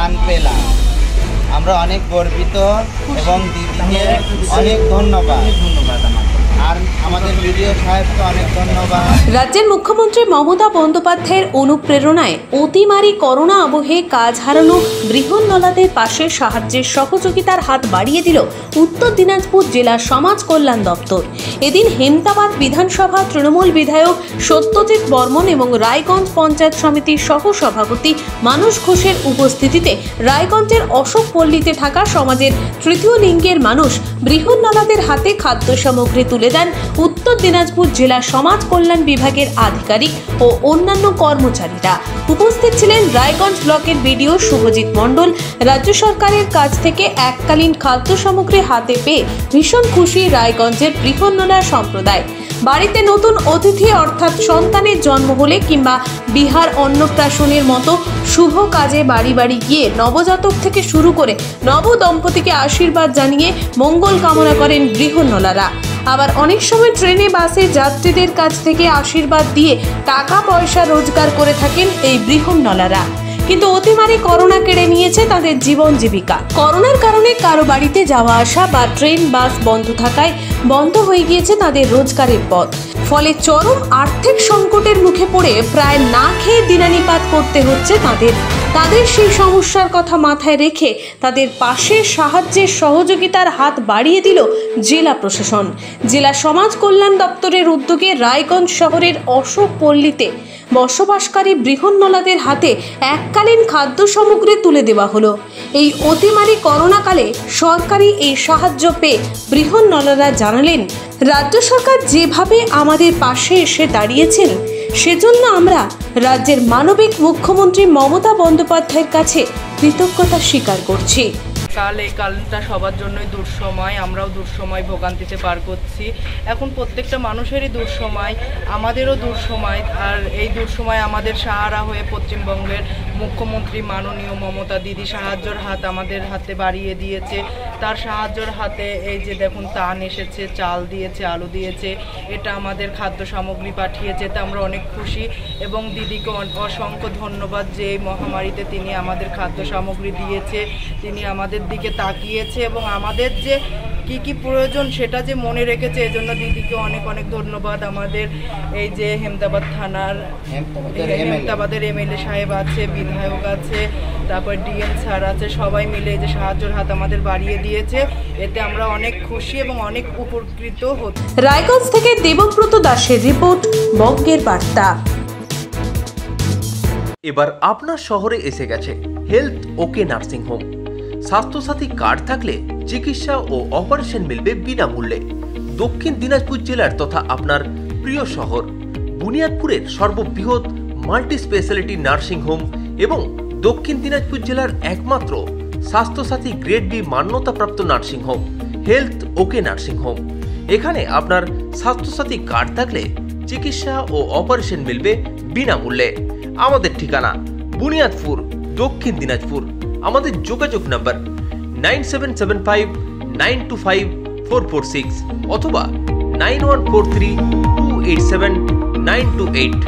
ত্রাণ পেলাম। আমরা অনেক গর্বিত এবং দিদিকে অনেক ধন্যবাদ ধন্যবাদ আর আমাদের ভিডিও সাহেবকে অনেক ধন্যবাদ রাজ্যের মুখ্যমন্ত্রী মমতা বন্দ্যোপাধ্যায়ের অনুপ্রেরণায় অতিমারি করোনা আবহে কাজ হারানো বৃহন্নলাদের পাশে সাহায্যের সহযোগিতার হাত বাড়িয়ে দিল উত্তর দিনাজপুর জেলা সমাজ কল্যাণ দপ্তর। এদিন হেমতাবাদ বিধানসভা তৃণমূল বিধায়ক সত্যজিৎ বর্মন এবং রায়গঞ্জ পঞ্চায়েত সমিতির সহ সভাপতি মানস ঘোষের উপস্থিতিতে রায়গঞ্জের অশোক পল্লীতে থাকা সমাজের তৃতীয় লিঙ্গের মানুষ বৃহন্নলাদের হাতে খাদ্য সামগ্রী তুলে দেন উত্তর দিনাজপুর জেলা সমাজ কল্যাণ বিভাগের আধিকারিক ও অন্যান্য কর্মচারীরা উপস্থিত ছিলেন রায়গঞ্জ ব্লকের বিডিও শুভজিৎ মণ্ডল। রাজ্য সরকারের কাছ থেকে এককালীন খাদ্য সামগ্রী হাতে পেয়ে ভীষণ খুশি রায়গঞ্জের বৃহন্নলা সম্প্রদায়। বাড়িতে নতুন অতিথি অর্থাৎ সন্তানের জন্ম হলে কিংবা বিহার অন্নপ্রাশনের মতো শুভ কাজে বাড়ি বাড়ি গিয়ে নবজাতক থেকে শুরু করে নব দম্পতিকে আশীর্বাদ জানিয়ে মঙ্গল কামনা করেন গৃহনলারা আবার অনেক সময় ট্রেনে, বাসে যাত্রীদের কাছ থেকে আশীর্বাদ দিয়ে টাকা পয়সা রোজগার করে থাকেন এই বৃহন্নলারা। কিন্তু অতিমারে করোনা কেড়ে নিয়েছে তাদের জীবন জীবিকা। করোনার কারণে কারও বাড়িতে যাওয়া আসা বা ট্রেন, বাস বন্ধ থাকায় বন্ধ হয়ে গিয়েছে তাদের রোজগারের পথ। ফলে চরম আর্থিক সংকটের মুখে পড়ে প্রায় না খেয়ে দিনানিপাত করতে হচ্ছে তাদের। তাদের সেই সমস্যার কথা মাথায় রেখে তাদের পাশে সাহায্যের সহযোগিতার হাত বাড়িয়ে দিল জেলা প্রশাসন। জেলা সমাজ কল্যাণ দপ্তরের উদ্যোগে রায়গঞ্জ শহরের অশোক পল্লীতে বসবাসকারী বৃহন্নলাদের হাতে এককালীন খাদ্য সামগ্রী তুলে দেওয়া হলো। এই অতিমারি করোনাকালে সরকারি এই সাহায্য পেয়ে বৃহন্নলারা জানালেন, রাজ্য সরকার যেভাবে আমাদের পাশে এসে দাঁড়িয়েছেন, সেজন্য আমরা রাজ্যের মানবিক মুখ্যমন্ত্রী মমতা বন্দ্যোপাধ্যায়ের কাছে কৃতজ্ঞতা স্বীকার করছি। কাল, এই কালটা সবার জন্যই দুঃসময়, আমরাও দুঃসময় ভোগান্তিতে পার করছি। এখন প্রত্যেকটা মানুষেরই দুঃসময়, আমাদেরও দুঃসময়, আর এই দুঃসময় আমাদের সাহারা হয়ে পশ্চিমবঙ্গের মুখ্যমন্ত্রী মাননীয় মমতা দিদি সাহায্যর হাত আমাদের হাতে বাড়িয়ে দিয়েছে। তার সাহায্যর হাতে এই যে দেখুন, তান এসেছে, চাল দিয়েছে, আলু দিয়েছে, এটা আমাদের খাদ্য সামগ্রী পাঠিয়েছে, তা আমরা অনেক খুশি। এবং দিদিকে অসংখ্য ধন্যবাদ যে এই মহামারীতে তিনি আমাদের খাদ্য সামগ্রী দিয়েছে, তিনি আমাদের দিকে তাকিয়েছে এবং আমাদের যে কি কি প্রয়োজন সেটা যে মনে রেখেছে এজন্য দিদিকে অনেক অনেক ধন্যবাদ। আমাদের এই যে হেমদাবাদ থানার হেমদাবাদের এমএলএ। সাহেব আছে বিধায়ক আছে তারপর ডিএম স্যার আছে সবাই মিলে যে সাহায্যের হাত আমাদের বাড়িয়ে দিয়েছে। এতে আমরা অনেক খুশি এবং অনেক উপকৃত হচ্ছি। রায়গঞ্জ থেকে দেবব্রত দাসের রিপোর্ট বঙ্গের বার্তা। এবার আপনার শহরে এসে গেছে health okay nursing home. Swasthyasathi card থাকলে চিকিৎসা ও অপারেশন মিলবে বিনামূল্যে। দক্ষিণ দিনাজপুর জেলার তথা আপনার প্রিয় শহর, বুনিয়াদপুরের সর্ববৃহৎ মাল্টি স্পেশালিটি নার্সিং হোম এবং দক্ষিণ দিনাজপুর জেলার একমাত্র Swasthya Sathi grade B মান্যতাপ্রাপ্ত nursing home, health okay nursing home. এখানে আপনার স্বাস্থ্যসাথী কার্ড থাকলে চিকিৎসা ও অপারেশন মিলবে বিনামূল্যে। আমাদের ঠিকানা, বুনিয়াদপুর, দক্ষিণ দিনাজপুর। আমাদের যোগাযোগ number nine seven seven five nine two five four four six অথবা nine one four three two eight seven nine two eight.